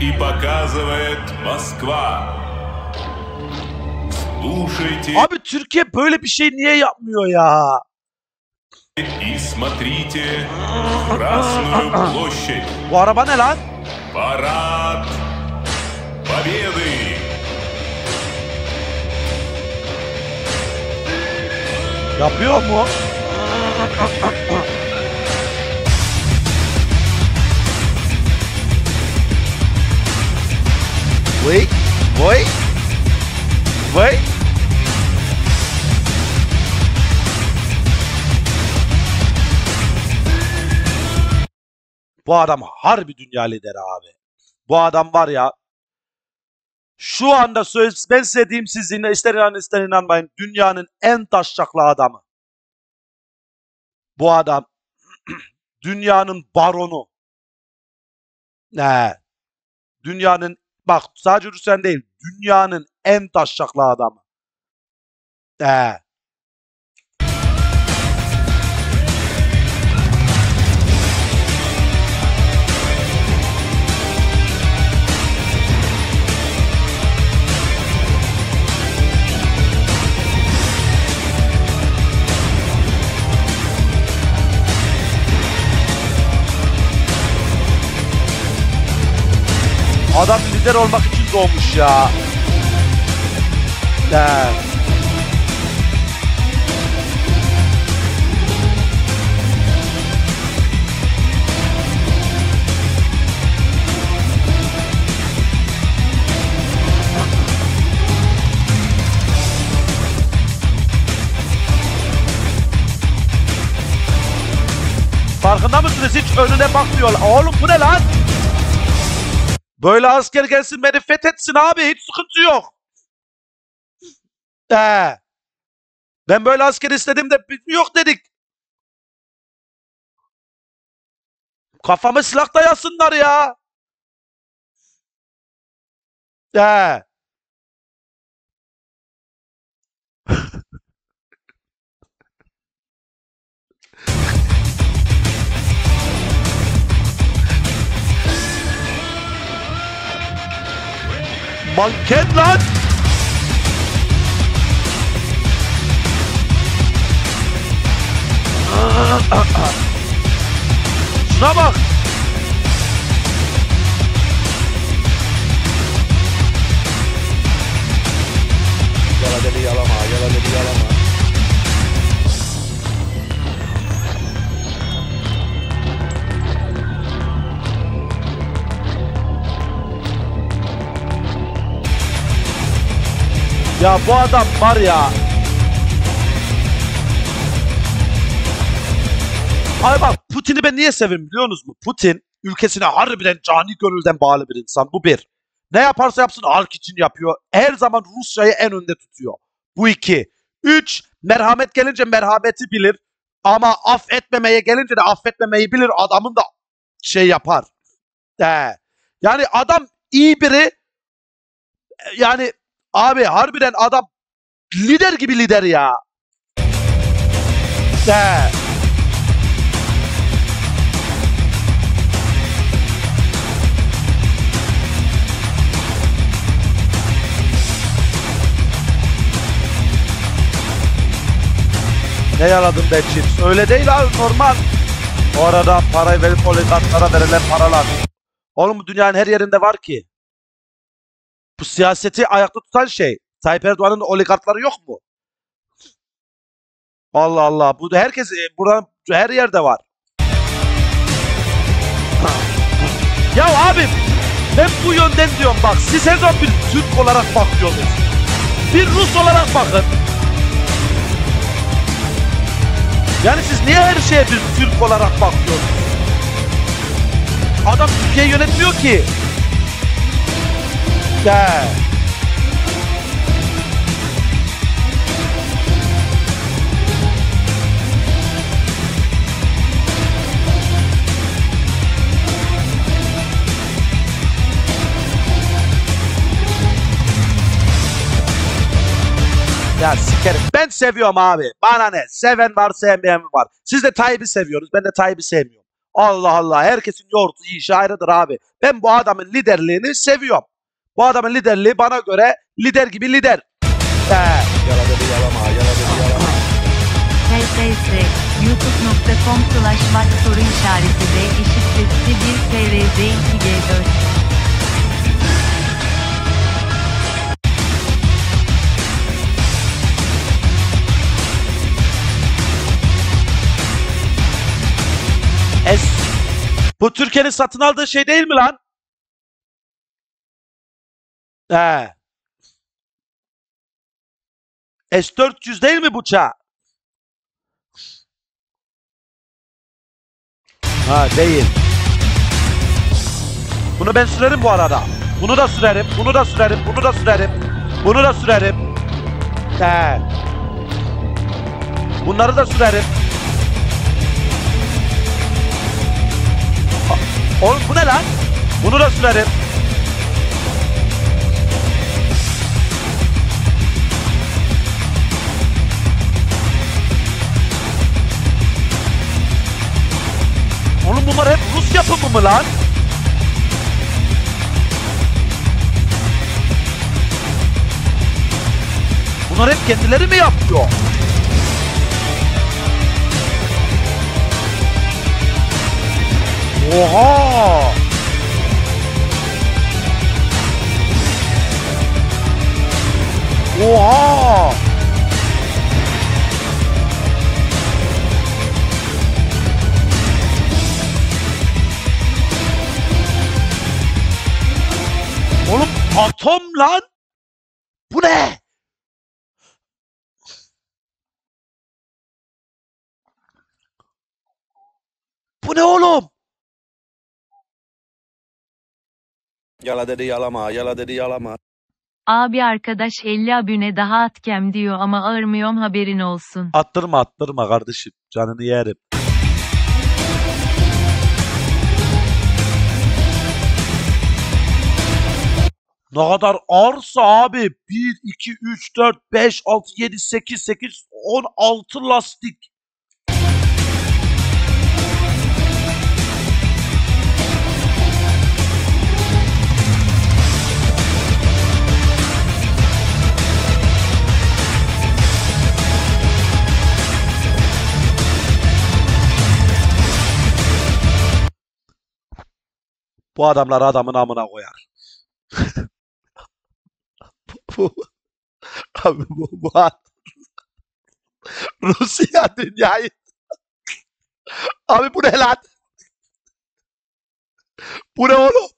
и показывает Москва. Слушайте Abi Türkiye böyle bir şey niye yapmıyor ya? и смотрите Красную площадь. Bu araba ne lan? Парад Победы! Yapıyor mu? Wait, wait, wait. Bu adam harbi dünya lideri abi. Bu adam var ya şu anda söz ben size diyeyim siz dinle ister inanın ister inanmayın dünyanın en taşacaklı adamı. Bu adam dünyanın baronu. Ne? Dünyanın bak sadece Rusya değil dünyanın en taşacaklı adamı. Ne? Adam lider olmak için doğmuş ya. Ne? Farkında mısınız? Hiç önüne bakmıyorlar. Oğlum bu ne lan? Böyle asker gelsin beni fethetsin abi. Hiç sıkıntı yok. Ee, ben böyle asker istedim de yok dedik. Kafama silah dayasınlar ya. Ee. Manken lan! Şuna bak! Yala deli yalama, yala deli yalama. Ya bu adam var ya. Ay bak Putin'i ben niye seviyorum biliyor musunuz? Putin ülkesine harbiden cani gönülden bağlı bir insan. Bu bir. Ne yaparsa yapsın halk için yapıyor. Her zaman Rusya'yı en önde tutuyor. Bu iki. Üç, merhamet gelince merhameti bilir. Ama affetmemeye gelince de affetmemeyi bilir. Adamın da şey yapar. Ee, yani adam iyi biri. Yani Abi harbiden adam lider gibi lider ya. He. Ne yaladım ben chips? Öyle değil abi normal. O arada parayı verip oligarklara verilen paralar. Oğlum bu dünyanın her yerinde var ki. Bu siyaseti ayakta tutan şey. Tayyip Erdoğan'ın oligarkları yok mu? Allah Allah. Bu da herkes e, buradan her yerde var. Ya abi ben bu yönden diyorum bak siz her zaman bir Türk olarak bakıyorsunuz. Bir Rus olarak bakın. Yani siz niye her şeye bir Türk olarak bakıyorsunuz? Adam Türkiye'yi yönetmiyor ki. Gel. Ya sikerim. Ben seviyorum abi. Bana ne? Seven var sevmeyen var. Siz de Tayyip'i seviyorsunuz. Ben de Tayyip'i sevmiyorum. Allah Allah herkesin yoğurtu yiyişi ayrıdır abi. Ben bu adamın liderliğini seviyorum. Bu adamın liderliği bana göre lider gibi lider. Ee, Yala dedi yalama, yala dedi yalama. HSS, youtube.com slash bak soru işareti V eşittir 1 TRZ 2G4. es, bu Türkiye'nin satın aldığı şey değil mi lan? He. S400 değil mi bu çağ? Ha değil. Bunu ben sürerim bu arada. Bunu da sürerim, bunu da sürerim, bunu da sürerim. Bunu da sürerim. He. Bunları da sürerim. Oğlum bu ne lan? Bunu da sürerim. Bunlar hep Rus yapımı mı lan? Bunlar hep kendileri mi yapıyor? Oha! Oha! Atom lan! Bu ne? Bu ne oğlum? Yala dedi yalama, yala dedi yalama. Abi arkadaş 50 abone daha atkem diyor ama ağırmıyorum haberin olsun. Attırma attırma kardeşim. Canını yerim. Ne kadar ağırsa abi. 1, 2, 3, 4, 5, 6, 7, 8, 8, 16 lastik. Bu adamlar adamın amına koyar. bu, abi bu, bu Rusya dünyayı Abi bu ne lan? Bu ne oğlum?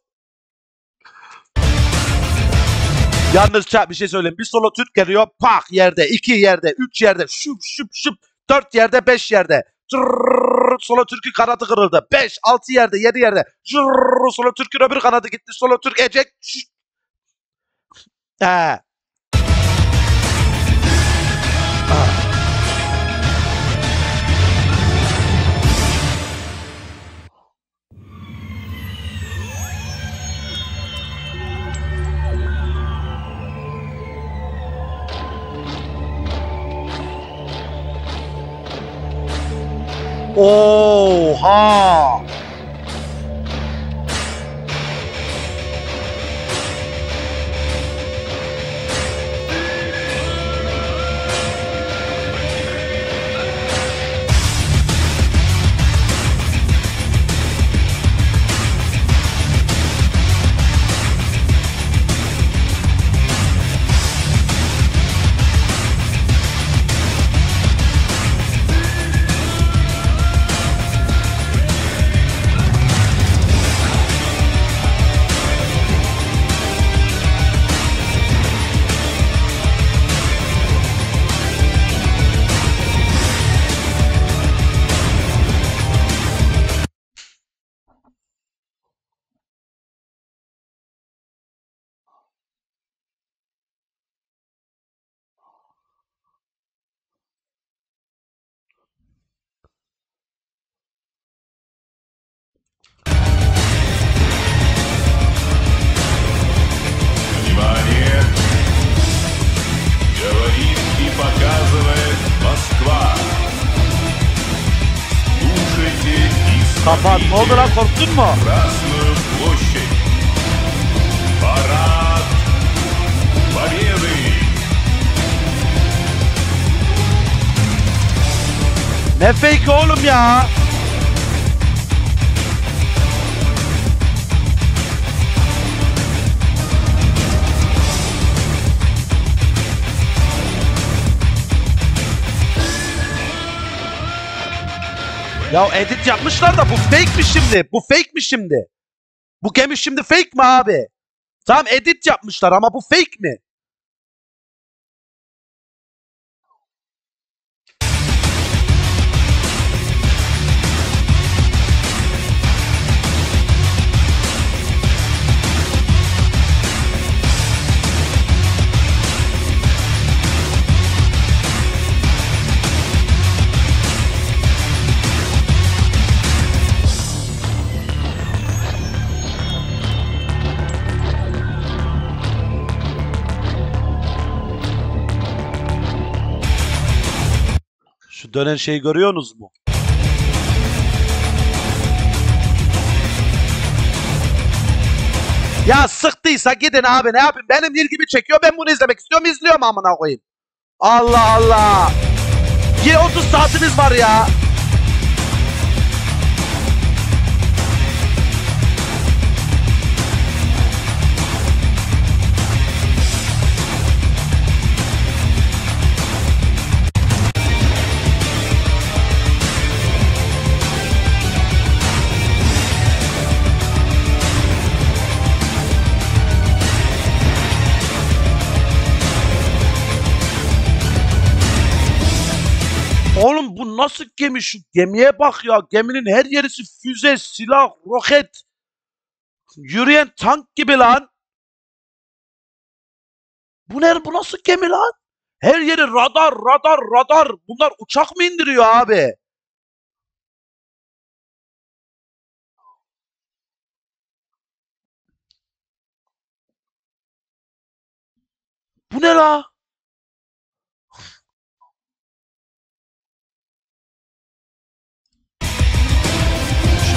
Yalnız çak bir şey söyleyeyim. Bir solo Türk geliyor. Pak yerde, iki yerde, üç yerde, şup şup şup. Dört yerde, beş yerde. Cırrrr, solo Türk'ün kanadı kırıldı. Beş, altı yerde, yedi yerde. Cırrrr, solo Türk'ün öbür kanadı gitti. Solo Türk ecek. He. Oha! Korktun mu? Ne fake oğlum ya? Ya edit yapmışlar da bu fake mi şimdi? Bu fake mi şimdi? Bu gemi şimdi fake mi abi? Tamam edit yapmışlar ama bu fake mi? Şu dönen şeyi görüyorsunuz mu? Ya sıktıysa gidin abi ne yapayım? Benim ilgimi çekiyor. Ben bunu izlemek istiyorum. İzliyorum amına koyayım. Allah Allah. Ye 30 saatimiz var ya. Oğlum bu nasıl gemi şu gemiye bak ya. Geminin her yerisi füze, silah, roket. Yürüyen tank gibi lan. Bu ne bu nasıl gemi lan? Her yeri radar, radar, radar. Bunlar uçak mı indiriyor abi? Bu ne la?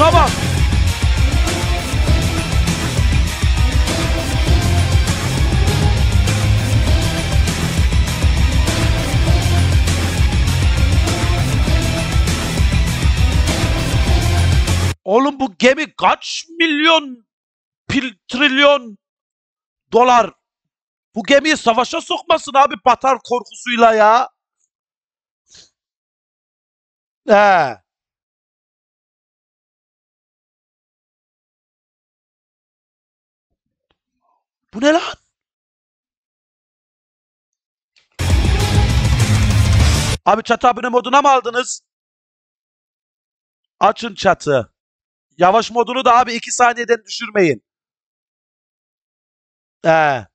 Bak. Oğlum bu gemi kaç milyon pil, trilyon dolar bu gemiyi savaşa sokmasın abi batar korkusuyla ya. He. Bu ne lan? Abi çatı abone moduna mı aldınız? Açın çatı. Yavaş modunu da abi 2 saniyeden düşürmeyin. He.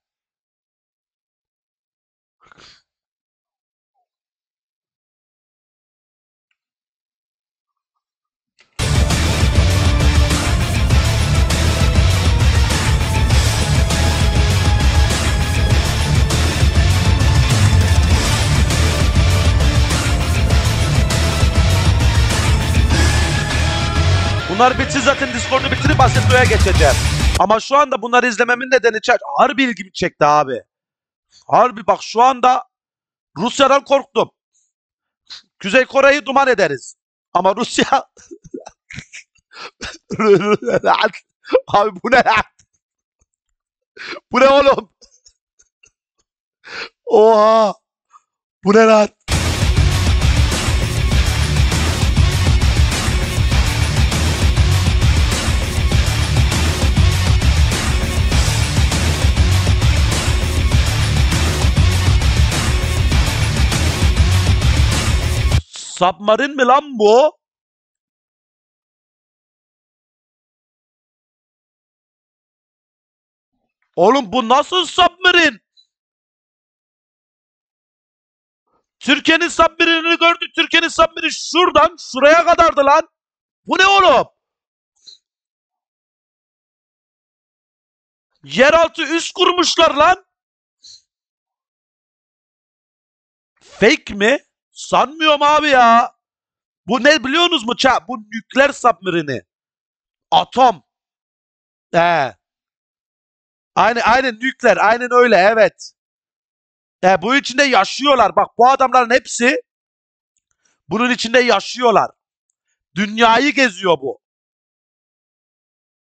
Bunlar bitsin zaten Discord'u bitirip Assetto'ya geçeceğim. Ama şu anda bunları izlememin nedeni çek. Harbi ilgimi çekti abi. Harbi bak şu anda Rusya'dan korktum. Kuzey Kore'yi duman ederiz. Ama Rusya... abi bu ne lan? Bu ne oğlum? Oha! Bu ne lan? Submarin mi lan bu? Oğlum bu nasıl submarin? Türkiye'nin submarinini gördük. Türkiye'nin submarini şuradan şuraya kadardı lan. Bu ne oğlum? Yeraltı üst kurmuşlar lan. Fake mi? Sanmıyorum abi ya. Bu ne biliyorsunuz mu ça? Bu nükleer submarini. Atom. He. Aynen, aynen nükleer. Aynen öyle evet. He, bu içinde yaşıyorlar. Bak bu adamların hepsi bunun içinde yaşıyorlar. Dünyayı geziyor bu.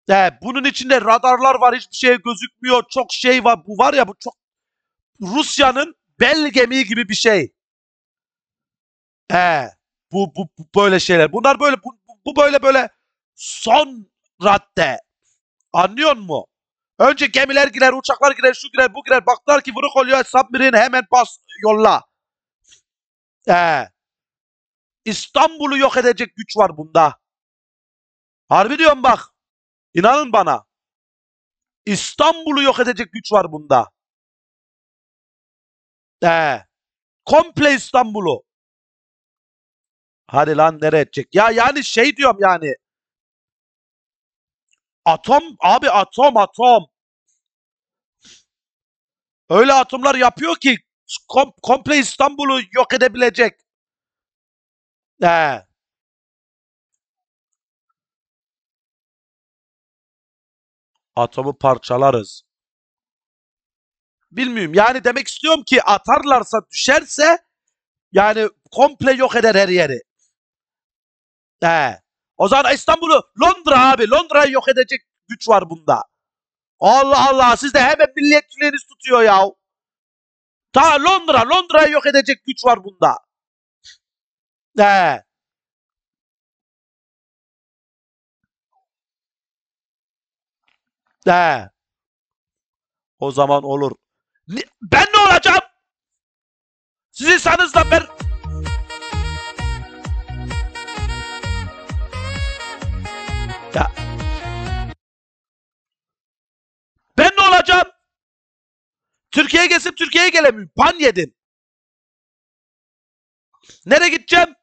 He, bunun içinde radarlar var. Hiçbir şey gözükmüyor. Çok şey var. Bu var ya bu çok Rusya'nın bel gemiği gibi bir şey. He. Bu, bu, bu böyle şeyler. Bunlar böyle bu, bu- böyle böyle son radde. Anlıyor musun? Önce gemiler girer, uçaklar girer, şu girer, bu girer. Baktılar ki vuruk oluyor. Submarine hemen bas yolla. He. İstanbul'u yok edecek güç var bunda. Harbi diyorum bak. İnanın bana. İstanbul'u yok edecek güç var bunda. He. Komple İstanbul'u. Hadi lan nereye edecek? Ya yani şey diyorum yani. Atom abi atom atom. Öyle atomlar yapıyor ki kom- komple İstanbul'u yok edebilecek. He. Atomu parçalarız. Bilmiyorum. Yani demek istiyorum ki atarlarsa düşerse yani komple yok eder her yeri. He. O zaman İstanbul'u Londra abi. Londra'yı yok edecek güç var bunda. Allah Allah siz de hemen milliyetçiliğiniz tutuyor ya. Ta Londra, Londra'yı yok edecek güç var bunda. He. He. O zaman olur. Ben ne olacağım? Sizin sanızla ben... Ya. Ben ne olacağım? Türkiye'ye gelsem Türkiye'ye gelemiyorum. Pan yedim. Nereye gideceğim?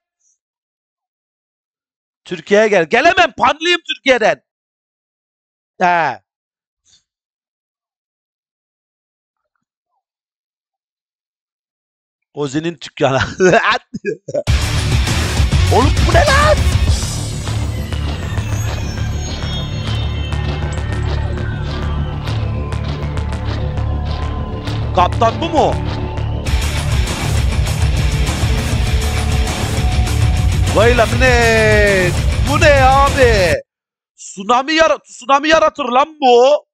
Türkiye'ye gel. Gelemem. Panlıyım Türkiye'den. He. Ozi'nin dükkanı. Oğlum bu ne lan? Kaptan bu mu? Vay la bu ne? Bu ne abi? Tsunami, yara tsunami yaratır lan bu.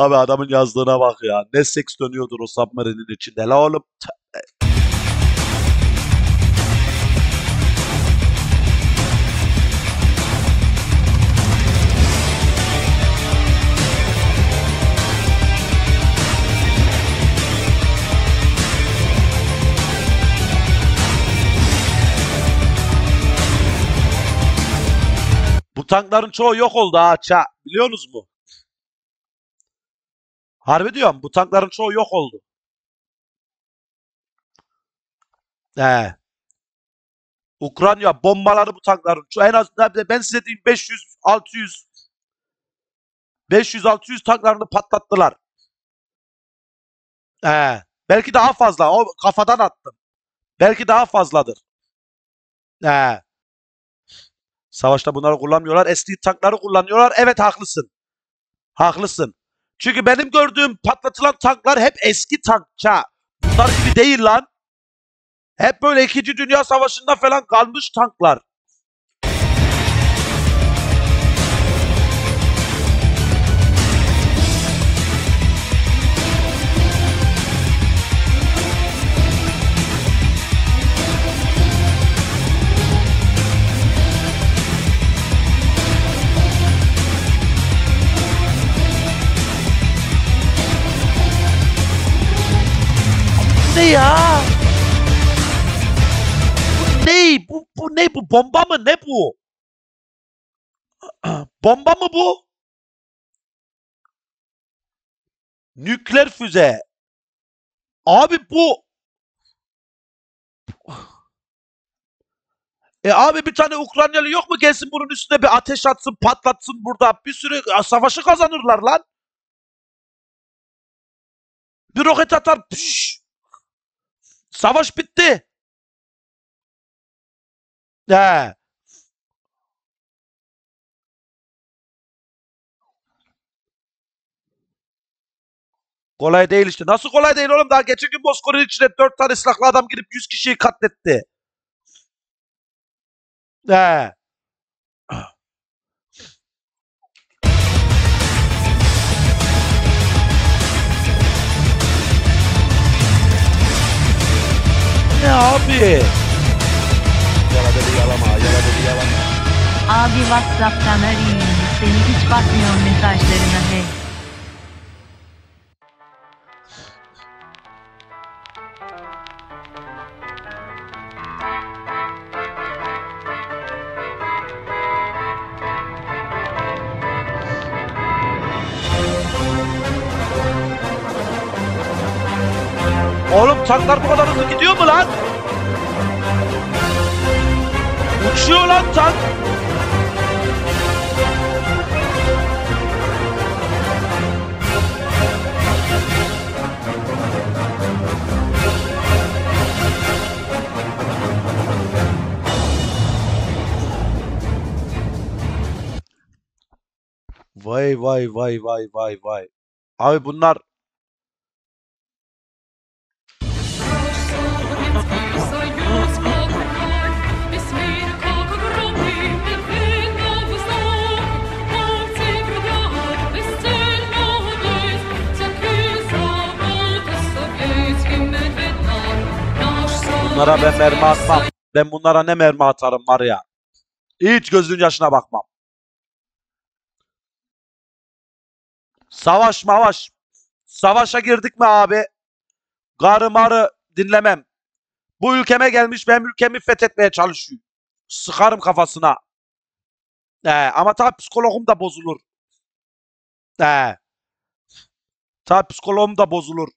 Abi adamın yazdığına bak ya. Ne seks dönüyordur o submarine'in içinde. La oğlum. Bu tankların çoğu yok oldu ha. Ça. Biliyorsunuz mu? Harbi diyorum. Bu tankların çoğu yok oldu. He. Ukrayna bombaları bu tankların. Şu en az ben size diyeyim 500 600 500 600 tanklarını patlattılar. He. Belki daha fazla. O kafadan attım. Belki daha fazladır. He. Savaşta bunları kullanmıyorlar. Eski tankları kullanıyorlar. Evet haklısın. Haklısın. Çünkü benim gördüğüm patlatılan tanklar hep eski tankça. Bunlar gibi değil lan. Hep böyle 2. Dünya Savaşı'nda falan kalmış tanklar. Ne? Bu bomba mı? Ne bu? Bomba mı bu? Nükleer füze. Abi bu E abi bir tane Ukraynalı yok mu gelsin bunun üstüne bir ateş atsın patlatsın burada. Bir sürü savaşı kazanırlar lan. Bir roket atar. püş. Savaş bitti. He. Kolay değil işte. Nasıl kolay değil oğlum? Daha geçen gün Moskova'nın içine dört tane silahlı adam girip 100 kişiyi katletti. He. Ne abi? Dedi yalama, yala dedi yalama. Abi Whatsapp'tan arayayım. Seni hiç bakmıyorum mesajlarına he. Oğlum tanklar bu kadar hızlı gidiyor mu lan? Uçuyor lan tank. Vay vay vay vay vay vay. Abi bunlar Bunlara ben mermi atmam. Ben bunlara ne mermi atarım var ya. Hiç gözünün yaşına bakmam. Savaş mavaş. Savaşa girdik mi abi? Garı marı dinlemem. Bu ülkeme gelmiş benim ülkemi fethetmeye çalışıyor. Sıkarım kafasına. Ee, ama tabi psikologum da bozulur. Ee, tabi psikologum da bozulur.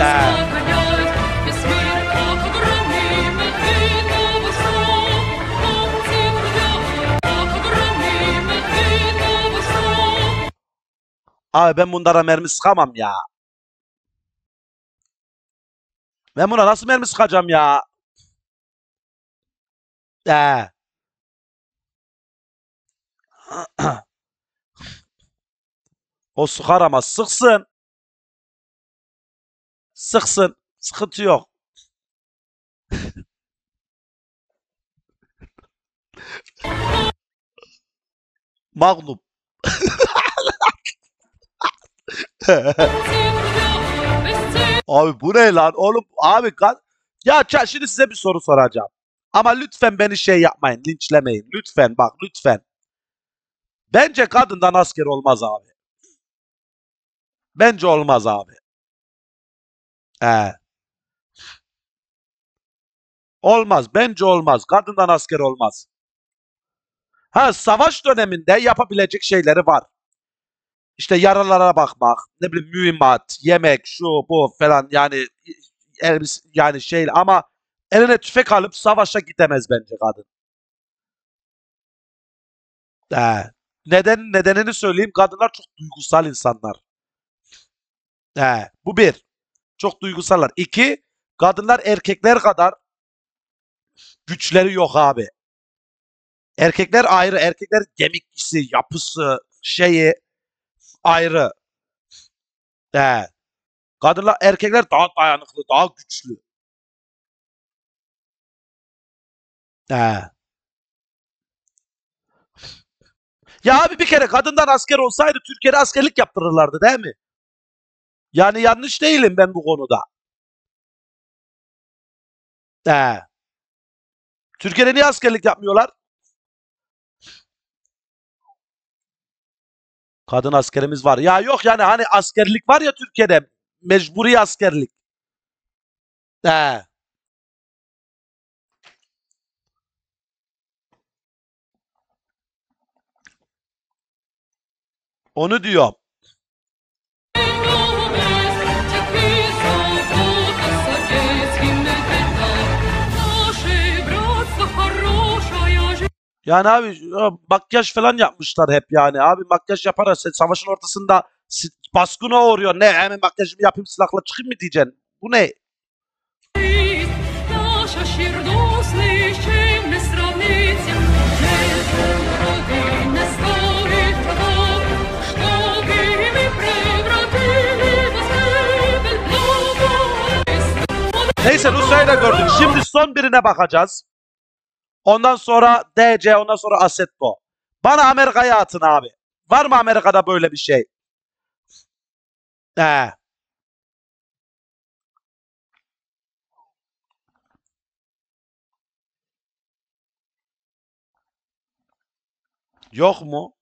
Ee, Abi ben bunlara mermi sıkamam ya. Ben buna nasıl mermi sıkacağım ya? Ee. O sıkar ama sıksın. Sıksın. Sıkıntı yok. Magnum. Abi bu ne lan? Oğlum abi kan... Ya ça- şimdi size bir soru soracağım. Ama lütfen beni şey yapmayın. Linçlemeyin. Lütfen bak lütfen. Bence kadından asker olmaz abi. Bence olmaz abi. He. Olmaz. Bence olmaz. Kadından asker olmaz. Ha savaş döneminde yapabilecek şeyleri var. İşte yaralara bakmak, ne bileyim mühimmat, yemek, şu bu falan yani elbis yani şey ama eline tüfek alıp savaşa gidemez bence kadın. He. Neden nedenini söyleyeyim. Kadınlar çok duygusal insanlar. He. Bu bir. Çok duygusallar. İki. Kadınlar erkekler kadar güçleri yok abi. Erkekler ayrı. Erkekler kemiklisi, yapısı, şeyi ayrı. He. Kadınlar, erkekler daha dayanıklı, daha güçlü. He. Ya abi bir kere kadından asker olsaydı Türkiye'de askerlik yaptırırlardı değil mi? Yani yanlış değilim ben bu konuda. He. Türkiye'de niye askerlik yapmıyorlar? Kadın askerimiz var. Ya yok yani hani askerlik var ya Türkiye'de. Mecburi askerlik. He. Onu diyorum. Yani abi makyaj falan yapmışlar hep yani. Abi makyaj yaparak savaşın ortasında baskına uğruyor. Ne hemen makyajımı yapayım silahla çıkayım mı diyeceksin. Bu ne? Neyse Rusya'yı da gördük. Şimdi son birine bakacağız. Ondan sonra DC, ondan sonra Assetto. Bana Amerika'ya atın abi. Var mı Amerika'da böyle bir şey? He. Yok mu?